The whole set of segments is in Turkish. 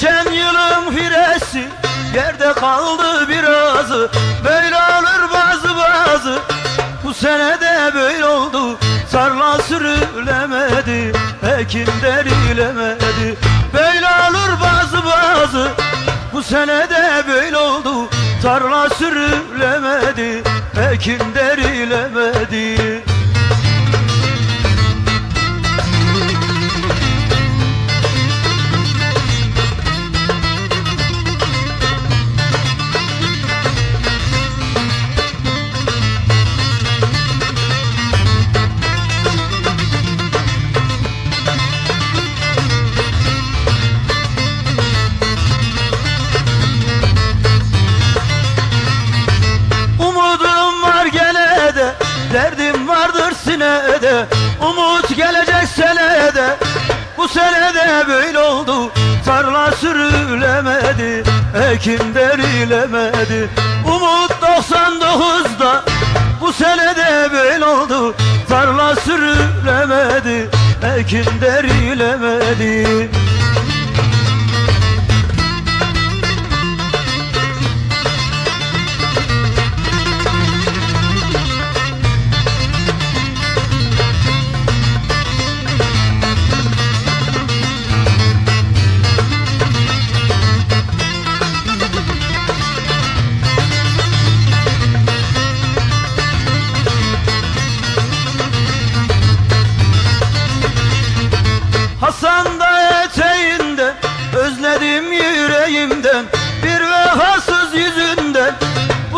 Geçen yılın firesi Yerde kaldı birazı. Böyle olur bazı bazı Bu sene de böyle oldu. Tarla sürülemedi Ekin derilemedi. Böyle olur bazı bazı Bu sene de böyle oldu. Tarla sürülemedi Ekin derilemedi Derdim vardır sinede Umut gelecek senede. Bu senede böyle oldu Tarla sürülemedi Ekin derilemedi. Umut 99'da Bu senede böyle oldu Tarla sürülemedi Ekin derilemedi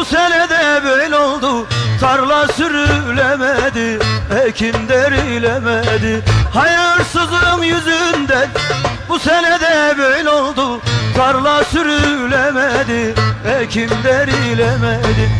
Bu senede böyle oldu. Tarla sürülemedi Ekin derilemedi. Hayırsızım yüzünden Bu senede böyle oldu. Tarla sürülemedi Ekin derilemedi